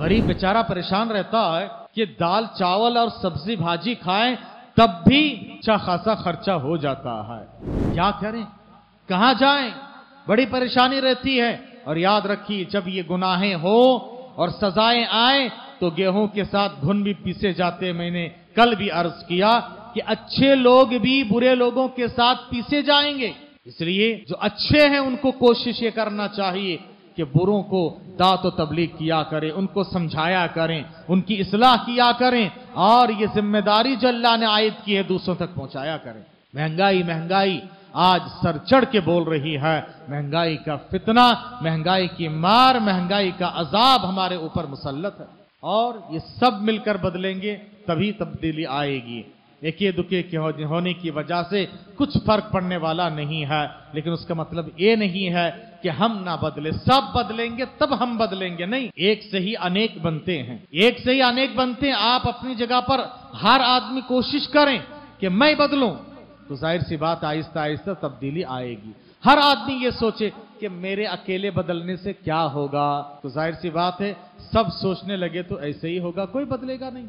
गरीब बेचारा परेशान रहता है कि दाल, चावल और सब्ज़ी, भाजी खाएँ, तब भी अच्छा खासा खर्चा हो जाता है। क्या करें? कहा जाएँ? बड़ी परेशानी रहती है। और याद रखिए, जब ये गुनाहें हो और सजाएँ आए तो गेहूँ के साथ घुन भी पीसे जाते मैंने कल भी अर्ज़ किया कि अच्छे लोग भी बुरे लोगों के साथ पीसे जाएँगे। इसलिए जो अच्छे हैं, उनको कोशिश ये करना चाहिए कि बुरों को दात तबलीग किया करें, उनको समझाया करें, उनकी इसलाह किया करें, और ये ज़िम्मेदारी जो अल्लाह ने आयद की है, दूसरों तक पहुँचाया करें। महँगाई महँगाई, आज सर चढ़ के बोल रही है, महँगाई का फितना, महँगाई की मार, महँगाई का अजाब हमारे ऊपर मुसलत है। और ये सब मिलकर बदलेंगे, तभी तब्दीली आएगी। एके दुके के होने की वजह से कुछ फ़र्क पड़ने वाला नहीं है, लेकिन उसका मतलब ये नहीं है कि हम ना बदले, सब बदलेंगे, तब हम बदलेंगे। नहीं, एक से ही अनेक बनते हैं। एक से ही अनेक बनते हैं, आप अपनी जगह पर हर आदमी कोशिश करें कि मैं बदलूं। तो ज़ाहिर सी बात, आहिस्ता आहिस्ता तब्दीली आएगी। हर आदमी ये सोचे कि मेरे अकेले बदलने से क्या होगा? तो ज़ाहिर सी बात है, सब सोचने लगे तो ऐसे ही होगा, कोई बदलेगा नहीं।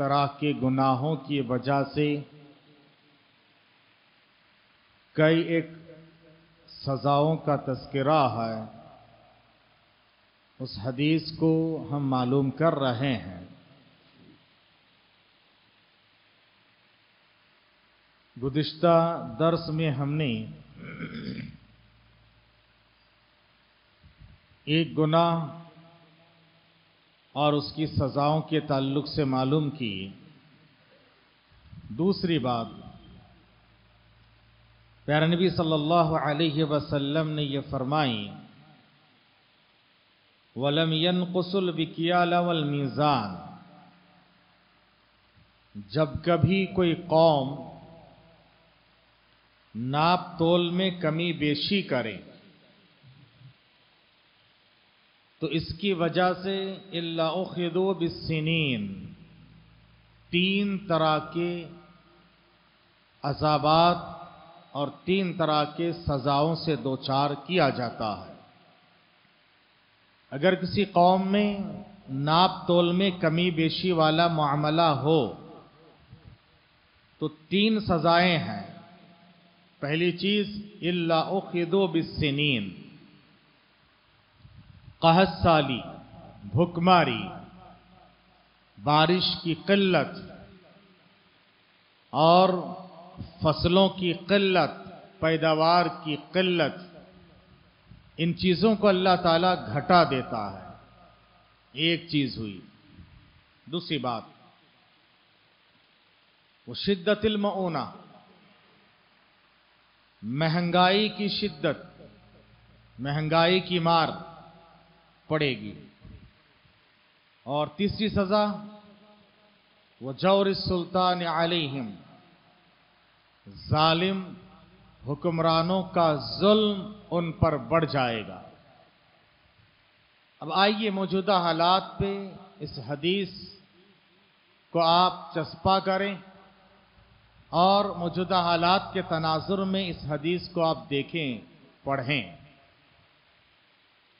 तरह के गुनाहों की वजह से कई एक सजाओं का तस्करा है। उस हदीस को हम मालूम कर रहे हैं। गुदिश्ता दर्स में हमने एक गुनाह और उसकी सजाओं के ताल्लुक से मालूम की। दूसरी बात, प्यार नबी सल्लल्लाहु अलैहि वसल्लम ने यह फरमाई, वलम बिकियाल वल मीज़ान। जब कभी कोई कौम नाप तोल में कमी बेशी करे तो इसकी वजह से इल्लादो बिसनीन तीन तरह के अजाबात और तीन तरह के सजाओं से दो चार किया जाता है। अगर किसी कौम में नाप तोल में कमी बेशी वाला मामला हो तो तीन सजाएँ हैं। पहली चीज़ इल्लादो बिसनीन कहत साली भुखमारी, बारिश की किल्लत और फ़सलों की किल्लत, पैदावार की किल्लत, इन चीज़ों को अल्लाह ताला घटा देता है। एक चीज़ हुई, दूसरी बात, वो शिद्दतिल मऊना, महँगाई की शिद्दत, महँगाई की मार। पड़ेगी। और तीसरी सजा वो जौर सुल्तान आलिहिम जालिम हुक्मरानों का जुल्म उन पर बढ़ जाएगा। अब आइए मौजूदा हालात पे इस हदीस को आप चस्पा करें और मौजूदा हालात के तनाजुर में इस हदीस को आप देखें, पढ़ें।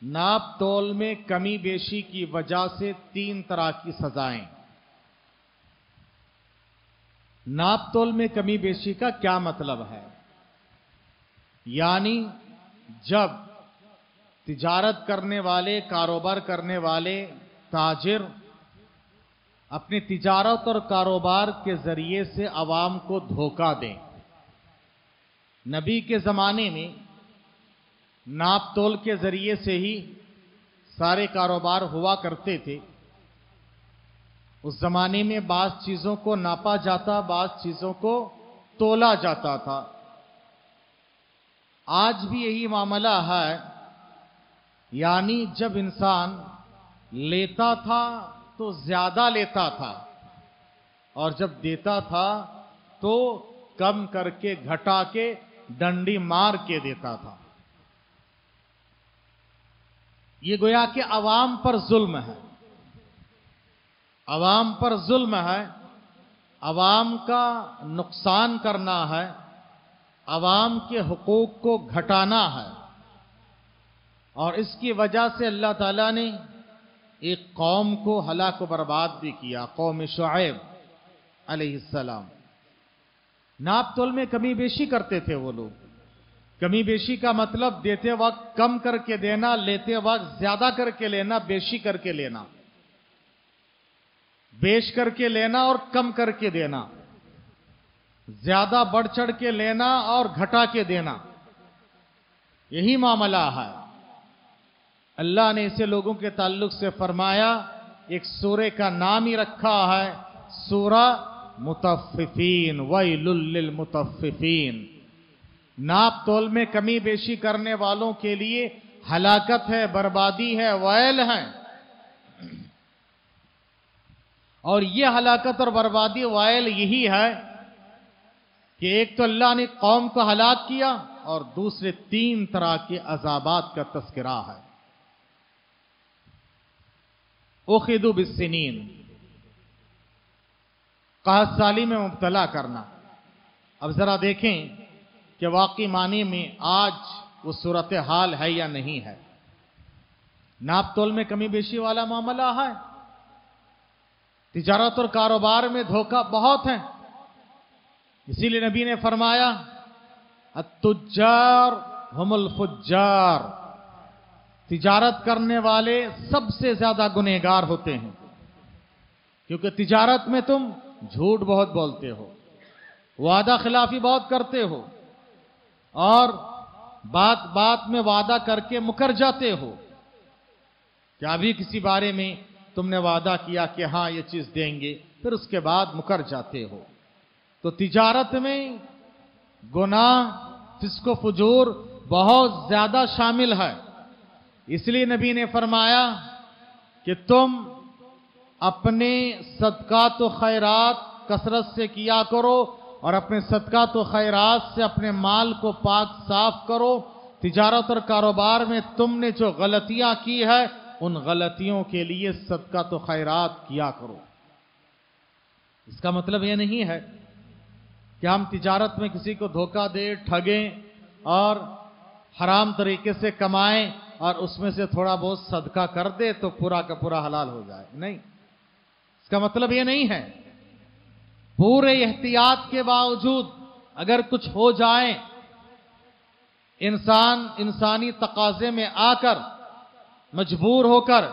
नाप तोल में कमी बेशी की वजह से तीन तरह की सजाएँ। नाप तोल में कमी बेशी का क्या मतलब है? यानी, जब तिजारत करने वाले, कारोबार करने वाले ताजिर अपनी तिजारत और कारोबार के ज़रिए से आवाम को धोखा दें। नबी के ज़माने में नाप तोल के ज़रिए से ही सारे कारोबार हुआ करते थे। उस ज़माने में बाज़ चीज़ों को नापा जाता, बाज़ चीज़ों को तोला जाता था। आज भी यही मामला है, यानी जब इंसान लेता था तो ज़्यादा लेता था, और जब देता था तो कम करके, घटा के, डंडी मार के देता था। ये गोया कि अवाम पर जुल्म है। अवाम पर जुल्म है। अवाम का नुकसान करना है। अवाम के हकूक को घटाना है। और इसकी वजह से अल्लाह ताला ने एक कौम को हलाक बर्बाद भी किया, कौम शुएब अलैहिस्सलाम। नाप तोल में कमी बेशी करते थे वो लोग। कमी बेशी का मतलब देते वक्त कम करके देना, लेते वक्त ज़्यादा करके लेना, बेशी करके लेना। बेच करके लेना और कम करके देना। ज़्यादा बढ़ चढ़ के लेना और घटा के देना। यही मामला है। अल्लाह ने इसे लोगों के ताल्लुक से फरमाया, एक सूर्य का नाम ही रखा है, सूरा मुतफ़िफ़ीन वैलुल मुतफ़िफ़ीन नाप तोल में कमी बेशी करने वालों के लिए हलाकत है, बर्बादी है, वैल है। और यह हलाकत और बर्बादी वायल यही है कि एक तो अल्लाह ने कौम को हलाक किया और दूसरे तीन तरह के अजाबात का तस्करा है। ओखिदु बिसनीन साली में मुबतला करना। अब जरा देखें कि वाकई मानी में आज वो सूरत हाल है या नहीं है। नाप तोल में कमी बेशी वाला मामला है। तिजारत और कारोबार में धोखा बहुत है। इसीलिए नबी ने फरमाया अतुजार हमल फुजार तिजारत करने वाले सबसे ज़्यादा गुनेगार होते हैं। क्योंकि तिजारत में तुम झूठ बहुत बोलते हो, वादा खिलाफी बहुत करते हो। और बात बात में वादा करके मुकर जाते हो। क्या भी किसी बारे में तुमने वादा किया कि हाँ, ये चीज़ देंगे, फिर उसके बाद मुकर जाते हो। तो तिजारत में गुनाह, फिस्को फजूर बहुत ज़्यादा शामिल है। इसलिए नबी ने फरमाया कि तुम अपने सदका तो खैरात कसरत से किया करो और अपने सदका तो खैरात से अपने माल को पाक साफ़ करो। तिजारत और कारोबार में तुमने जो गलतियाँ की है, उन गलतियों के लिए सदका तो खैरात किया करो। इसका मतलब यह नहीं है कि हम तिजारत में किसी को धोखा दे, ठगें और हराम तरीके से कमाएँ और उसमें से थोड़ा बहुत सदका कर दे तो पूरा का पूरा हलाल हो जाए। नहीं। इसका मतलब यह नहीं है पूरे एहतियात के बावजूद अगर कुछ हो जाए, इंसान इंसानी तकाजे में आकर, मजबूर होकर,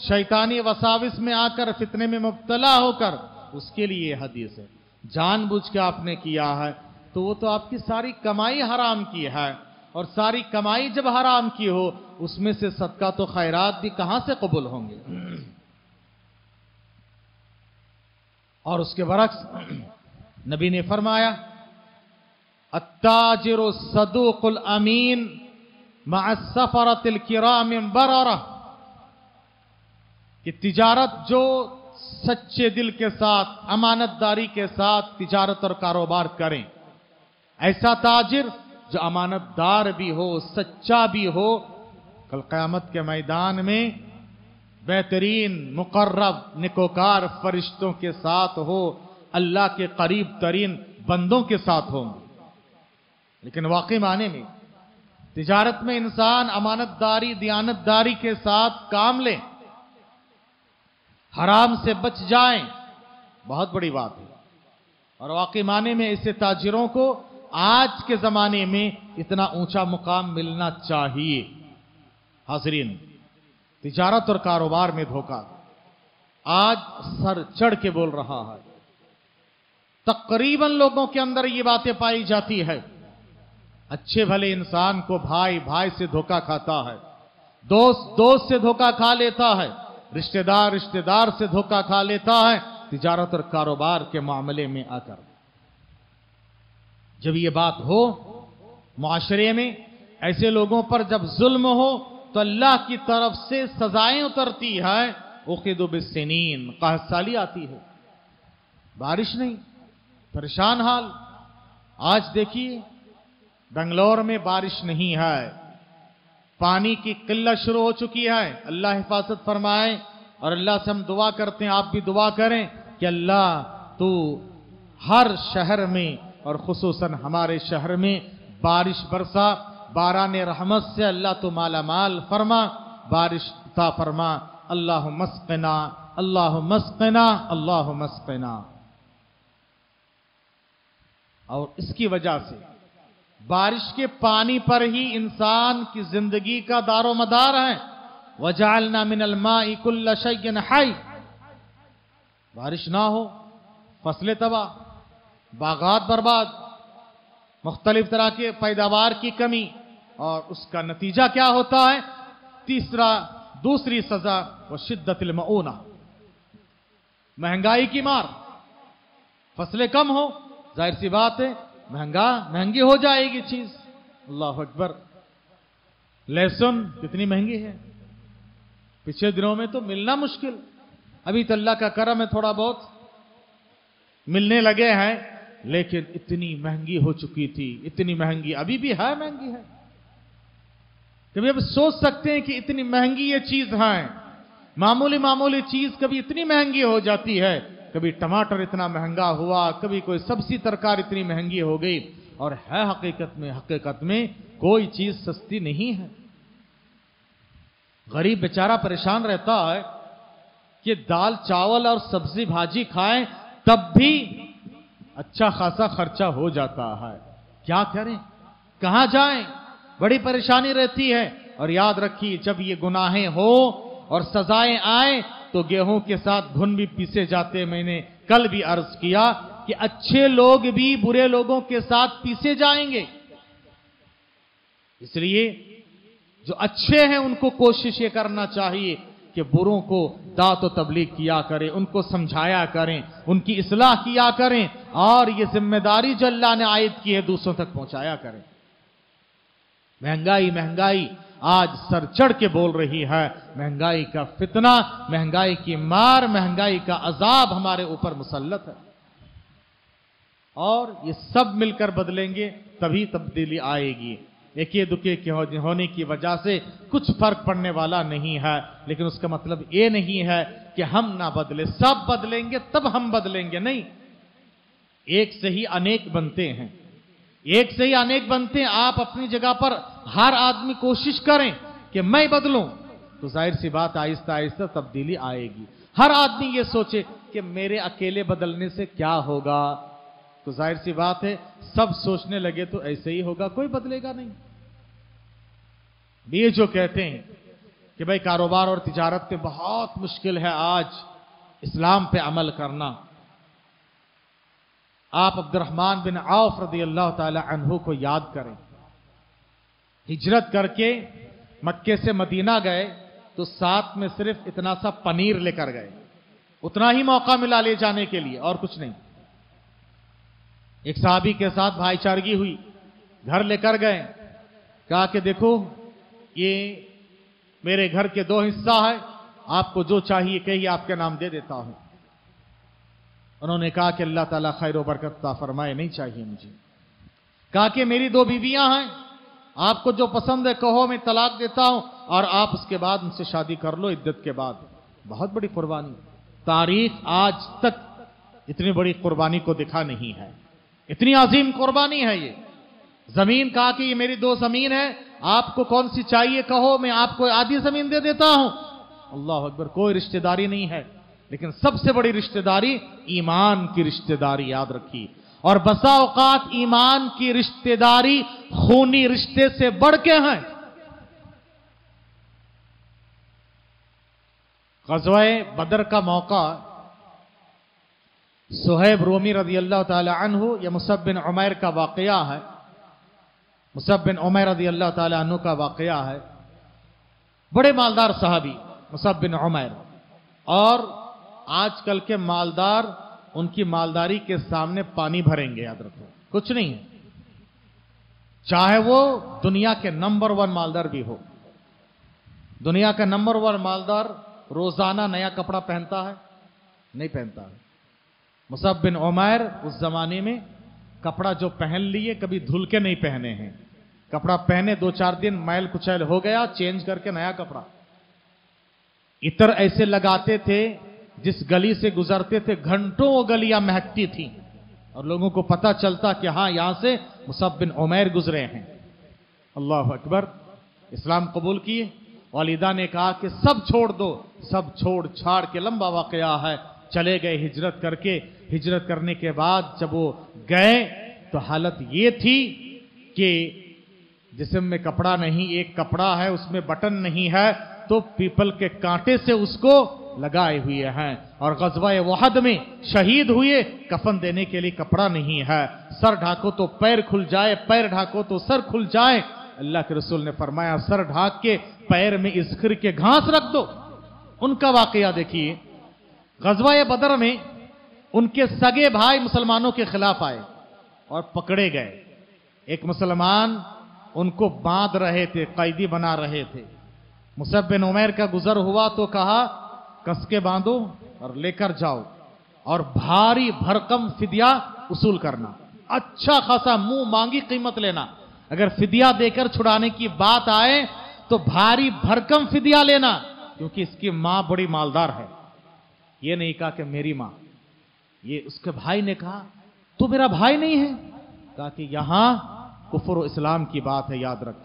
शैतानी वसाविस में आकर, फितने में मुबतला होकर, उसके लिए हदीस है। जानबूझ के आपने किया है तो वो तो आपकी सारी कमाई हराम की है, और सारी कमाई जब हराम की हो, उसमें से सदका तो खैरात भी कहाँ से कबूल होंगे? और उसके बरक्स नबी ने फरमाया, अत्ताजिर सदूकुल अमीन मासफरतिल किराम बरारा. कि तिजारत जो सच्चे दिल के साथ, अमानतदारी के साथ तिजारत और कारोबार करें। ऐसा ताजिर जो अमानतदार भी हो, सच्चा भी हो, कल क़यामत के मैदान में बेहतरीन, मुकर्रब, निकोकार फरिश्तों के साथ हो, अल्लाह के करीब तरीन बंदों के साथ होंगे लेकिन वाकई माने में तिजारत में इंसान अमानतदारी, दयानतदारी के साथ काम ले, हराम से बच जाए, बहुत बड़ी बात है। और वाकई माने में इससे ताजिरों को आज के जमाने में इतना ऊँचा मुकाम मिलना चाहिए। हाजरीन तिजारत और कारोबार में धोखा। आज सर चढ़ के बोल रहा है। तकरीबन लोगों के अंदर ये बातें पाई जाती है। अच्छे भले इंसान को भाई भाई से धोखा खाता है। दोस्त दोस्त से धोखा खा लेता है। रिश्तेदार रिश्तेदार से धोखा खा लेता है। तिजारत और कारोबार के मामले में आकर। जब ये बात हो, माशरे में ऐसे लोगों पर जब जुल्म हो तो अल्लाह की तरफ़ से सजाएँ उतरती है उखिदुबिसनीन कहसाली आती है। बारिश नहीं, परेशान हाल। आज देखिए, बेंगलोर में बारिश नहीं है। पानी की किल्लत शुरू हो चुकी है। अल्लाह हिफाजत फरमाए और अल्लाह से हम दुआ करते हैं, आप भी दुआ करें कि अल्लाह तू हर शहर में और खसूसन हमारे शहर में बारिश बरसा। बारान रहमत से अल्लाह तो माला माल फरमा। बारिश ता फरमा, अल्लाह मस्कना अल्लाह मस्कना अल्लाह मस्कना। और इसकी वजह से बारिश के पानी पर ही इंसान की ज़िंदगी का दारो मदार है। वजालना मिनल माकुल्ल शैन हाई बारिश ना हो, फ़सलें तबाह, बागात बर्बाद, मुख्तलिफ़ तरह के पैदावार की कमी और उसका नतीजा क्या होता है? तीसरा, दूसरी सजा, व शिद्दत मऊना। महँगाई की मार। फ़सलें कम हो, ज़ाहिर सी बात है, महँगा, महँगी हो जाएगी चीज़। अल्लाह अकबर। लहसुन कितनी महँगी है? पिछले दिनों में तो मिलना मुश्किल। अभी तो अल्लाह का करम है थोड़ा बहुत। मिलने लगे हैं, लेकिन इतनी महँगी हो चुकी थी, इतनी महँगी, अभी भी है महँगी है। कभी अब सोच सकते हैं कि इतनी महँगी ये चीज़ है। मामूली मामूली चीज़ कभी इतनी महँगी हो जाती है। कभी टमाटर इतना महँगा हुआ, कभी कोई सब्ज़ी तरकार इतनी महँगी हो गई। और है हकीकत में हकीकत में कोई चीज़ सस्ती नहीं है। गरीब बेचारा परेशान रहता है कि दाल, चावल और सब्ज़ी भाजी खाएँ, तब भी अच्छा खासा खर्चा हो जाता है। क्या करें? कहाँ जाएँ? बड़ी परेशानी रहती है। और याद रखिए, जब ये गुनाहें हो और सजाएँ आए तो गेहूँ के साथ घुन भी पीसे जाते मैंने कल भी अर्ज़ किया कि अच्छे लोग भी बुरे लोगों के साथ पीसे जाएँगे। इसलिए जो अच्छे हैं, उनको कोशिश ये करना चाहिए कि बुरों को दात तबलीग किया करें, उनको समझाया करें, उनकी इसलाह किया करें, और ये ज़िम्मेदारी जो अल्लाह ने आयद की है, दूसरों तक पहुँचाया करें। महँगाई महँगाई आज सर चढ़ के बोल रही है। महँगाई का फितना, महँगाई की मार, महँगाई का अजाब हमारे ऊपर मुसलत है। और ये सब मिलकर बदलेंगे, तभी तब्दीली आएगी। एके दुके के होने की वजह से कुछ फ़र्क पड़ने वाला नहीं है। लेकिन उसका मतलब ये नहीं है कि हम ना बदले। सब बदलेंगे, तब हम बदलेंगे। नहीं, एक से ही अनेक बनते हैं। एक से ही अनेक बनते हैं। आप अपनी जगह पर हर आदमी कोशिश करें कि मैं बदलूं। तो ज़ाहिर सी बात आहिस्ता आहिस्ता तब्दीली आएगी। हर आदमी ये सोचे कि मेरे अकेले बदलने से क्या होगा? तो ज़ाहिर सी बात है, सब सोचने लगे तो ऐसे ही होगा, कोई बदलेगा नहीं। ये जो कहते हैं कि भाई कारोबार और तिजारत पे बहुत मुश्किल है आज इस्लाम पे अमल करना। आप अब्दुलरहमान बिन आउफ रदी अल्लाह तहु को याद करें। हिजरत करके मक्के से मदीना गए तो साथ में सिर्फ़ इतना सा पनीर लेकर गए। उतना ही मौका मिला ले जाने के लिए, और कुछ नहीं। एक साहबी के साथ भाईचारगी हुई, घर लेकर गए। कहा कि देखो, ये मेरे घर के दो हिस्सा है, आपको जो चाहिए कहिए, आपके नाम दे देता हूँ। उन्होंने कहा कि अल्लाह ताला खैर बरकत फरमाए, नहीं चाहिए मुझे। कहा कि मेरी दो बीवियाँ हैं, आपको जो पसंद है कहो, मैं तलाक देता हूँ और आप उसके बाद उनसे शादी कर लो इद्दत के बाद। बहुत बड़ी कुर्बानी। तारीख आज तक इतनी बड़ी कुर्बानी को दिखा नहीं है। इतनी अजीम कुर्बानी है ये। ज़मीन कहा कि ये मेरी दो ज़मीन है, आपको कौन सी चाहिए कहो, मैं आपको आधी ज़मीन दे देता हूँ। अल्लाह अकबर, कोई रिश्तेदारी नहीं है। लेकिन सबसे बड़ी रिश्तेदारी ईमान की रिश्तेदारी याद रखिए। और बसा औकात ईमान की रिश्तेदारी खूनी रिश्ते से बढ़ के हैं। गजवा बदर का मौका, सुहेब रोमी रदी अल्लाह तु या मुसब बिन उमैर का वाकया है। मुसब बिन उमैर रदी अल्लाह तु का वाकया है। बड़े मालदार साहबी, मुसब बिन उमैर। और आजकल के मालदार, उनकी मालदारी के सामने पानी भरेंगे, याद रखो। कुछ नहीं है। चाहे वो दुनिया के नंबर वन मालदार भी हो। दुनिया का नंबर वन मालदार रोज़ाना नया कपड़ा पहनता है? नहीं पहनता है। मुसब बिन उमैर उस जमाने में कपड़ा जो पहन लिए, कभी धुल के नहीं पहने हैं। कपड़ा पहने दो चार दिन, मैल कुचैल हो गया, चेंज करके नया कपड़ा। इतर ऐसे लगाते थे जिस गली से गुजरते थे, घंटों वो गलियाँ महकती थी। और लोगों को पता चलता कि हाँ, यहाँ से मुसब बिन उमैर गुजरे हैं। अल्लाह अकबर, इस्लाम कबूल किए। वालिदा ने कहा कि सब छोड़ दो, सब छोड़ छाड़ के लंबा वाकया है। चले गए हिजरत करके। हिजरत करने के बाद जब वो गए तो हालत ये थी कि जिसम में कपड़ा नहीं, एक कपड़ा है, उसमें बटन नहीं है तो पीपल के कांटे से उसको लगाए हुए हैं। और गजवा वहद में शहीद हुए, कफन देने के लिए कपड़ा नहीं है। सर ढाको तो पैर खुल जाए, पैर ढाको तो सर खुल जाए। अल्लाह के रसूल ने फरमाया, सर ढाक के पैर में इसखर के घास रख दो। उनका वाकया देखिए गजवा बदर में उनके सगे भाई मुसलमानों के खिलाफ आए और पकड़े गए। एक मुसलमान उनको बाँध रहे थे, कैदी बना रहे थे। मुसब बिन उमैर का गुजर हुआ तो कहा कस के बांधो और लेकर जाओ। और भारी भरकम फिदिया उसूल करना। अच्छा खासा मुँह मांगी कीमत लेना। अगर फिदिया देकर छुड़ाने की बात आए तो भारी भरकम फिदिया लेना, क्योंकि इसकी माँ बड़ी मालदार है। ये नहीं कहा कि मेरी माँ। ये उसके भाई ने कहा, तू मेरा भाई नहीं है? कहा कि, यहाँ कुफर इस्लाम की बात है, याद रख।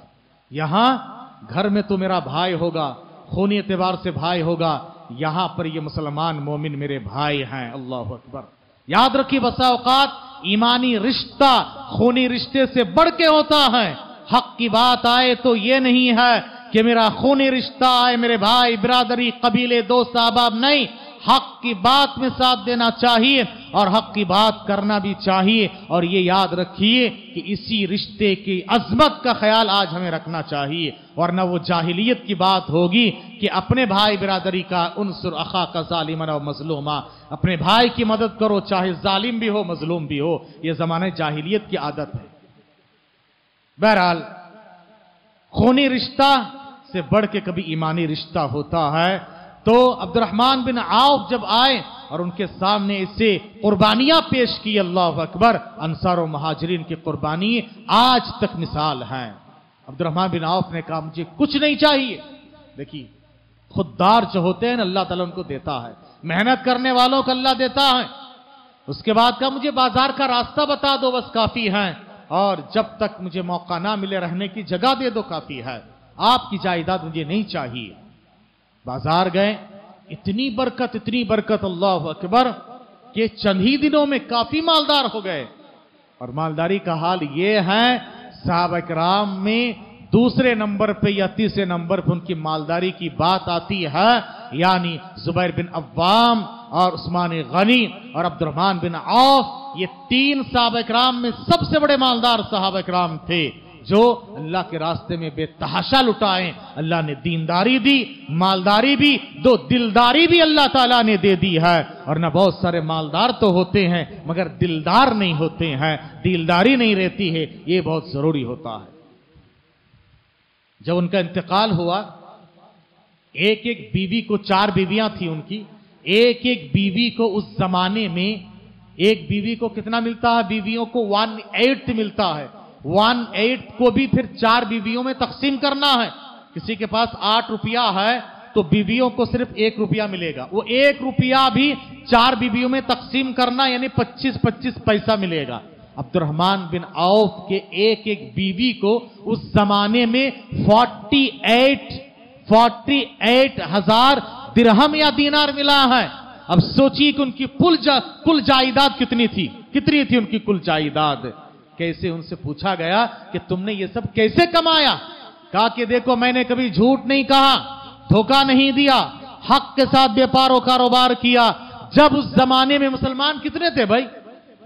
यहाँ घर में तो मेरा भाई होगा, खूनी एतबार से भाई होगा यहाँ पर ये मुसलमान मोमिन मेरे भाई हैं, अल्लाह अकबर। याद रखिए बसा औकात ईमानी रिश्ता खूनी रिश्ते से बढ़ के होता है। हक की बात आए तो ये नहीं है कि मेरा खूनी रिश्ता आए, मेरे भाई, बिरादरी, कबीले, दोस्त, अहबाब नहीं। हक की बात में साथ देना चाहिए और हक की बात करना भी चाहिए। और ये याद रखिए कि इसी रिश्ते की अजमत का ख्याल आज हमें रखना चाहिए। वरना वो जाहिलियत की बात होगी कि अपने भाई बिरादरी का उनसुर अखा का जालिमन और मजलूमा। अपने भाई की मदद करो, चाहे जालिम भी हो, मजलूम भी हो। यह जमाने जाहिलियत की आदत है। बहरहाल, खूनी रिश्ता से बढ़ के कभी ईमानी रिश्ता होता है। तो अब्दुलरहमान बिन आउफ जब आए और उनके सामने इसे कुर्बानियाँ पेश की, अल्लाह अकबर, अंसार महाजरीन की कुर्बानी आज तक मिसाल है। अब्दुलरहमान बिन आउफ ने कहा, मुझे कुछ नहीं चाहिए। देखिए, खुददार जो होते हैं ना, अल्लाह ताला उनको देता है। मेहनत करने वालों को अल्लाह देता है। उसके बाद कहा, मुझे बाज़ार का रास्ता बता दो, बस काफ़ी है। और जब तक मुझे मौका ना मिले रहने की जगह दे दो, काफ़ी है। आपकी जायदाद मुझे नहीं चाहिए। बाज़ार गए, इतनी बरकत इतनी बरकत, अल्लाह अकबर, के चंद ही दिनों में काफ़ी मालदार हो गए। और मालदारी का हाल यह है, साहब इकराम में दूसरे नंबर पे या तीसरे नंबर पे उनकी मालदारी की बात आती है, यानी जुबैर बिन अव्वाम और उस्मान गनी और अब्दुलरहमान बिन औफ, ये तीन साहब इकराम में सबसे बड़े मालदार साहब इकराम थे। जो अल्लाह के रास्ते में बेतहाशा लुटाए, अल्लाह ने दीनदारी दी, मालदारी भी, दो दिलदारी भी अल्लाह ताला ने दे दी है। और ना बहुत सारे मालदार तो होते हैं, मगर दिलदार नहीं होते हैं। दिलदारी नहीं रहती है, ये बहुत ज़रूरी होता है। जब उनका इंतकाल हुआ, एक एक बीवी को, चार बीवियाँ थी उनकी, एक एक बीवी को उस जमाने में, एक बीवी को कितना मिलता है? बीवियों को वन एट मिलता है। वन एट को भी फिर चार बीवियों में तकसीम करना है। किसी के पास आठ रुपया है तो बीवियों को सिर्फ़ एक रुपया मिलेगा। वो एक रुपया भी चार बीवियों में तकसीम करना यानी पच्चीस पच्चीस पैसा मिलेगा। अब्दुलरहमान बिन औफ के एक एक बीवी को उस जमाने में फोर्टी एट फोर्टी एट हज़ार दिरहम या दीनार मिला है। अब सोचिए कि उनकी कुल जा, कुल जायदाद कितनी थी? कितनी थी उनकी कुल जायदाद? कैसे उनसे पूछा गया कि तुमने ये सब कैसे कमाया? कहा कि देखो, मैंने कभी झूठ नहीं कहा, धोखा नहीं दिया, हक के साथ व्यापार और कारोबार किया। जब उस जमाने में मुसलमान कितने थे भाई?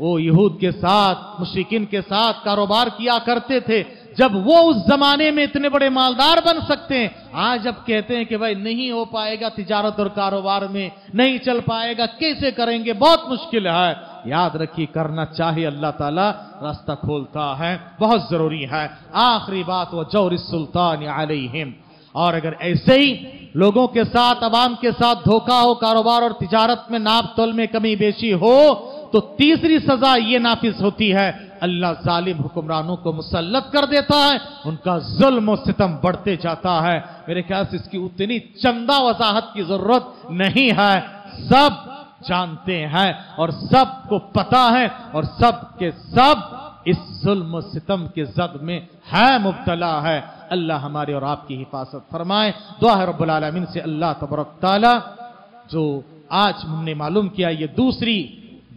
वो यहूद के साथ मुशिकिन के साथ कारोबार किया करते थे। जब वो उस जमाने में इतने बड़े मालदार बन सकते हैं, आज अब कहते हैं कि भाई, नहीं हो पाएगा, तिजारत और कारोबार में नहीं चल पाएगा। कैसे करेंगे? बहुत मुश्किल है। याद रखिए करना चाहिए, अल्लाह ताला रास्ता खोलता है। बहुत ज़रूरी है। आखिरी बात, वो जौर सुल्तान अलैहिम। और अगर ऐसे ही लोगों के साथ, अवाम के साथ धोखा हो, कारोबार और तिजारत में नाप तोल में कमी बेशी हो तो तीसरी सजा यह नाफिज होती है। अल्लाह जालिम हुक्मरानों को मुसलत कर देता है, उनका जुल्म सितम बढ़ते जाता है। मेरे ख्याल से इसकी उतनी चंदा वजाहत की ज़रूरत नहीं है। सब जानते हैं और सबको पता है और सब के सब इस जुल्म सितम के जद में है, मुबतला है। अल्लाह हमारे और आपकी हिफाजत फरमाए। दुआ है रब्बुल आलमीन से अल्लाह तबरक जो आज हमने मालूम किया ये दूसरी,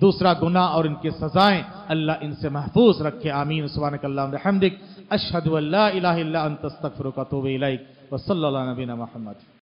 दूसरा गुना और इनकी सजाएँ, अल्लाह इनसे महफूज रखे। आमीन। अल्लाह हमदिक अशहदु अल्ला इलाहा इल्ला अंत। अस्तगफिरुका व अतूबु इलैक। व सल्लल्लाहु अलैहि नबीना मोहम्मद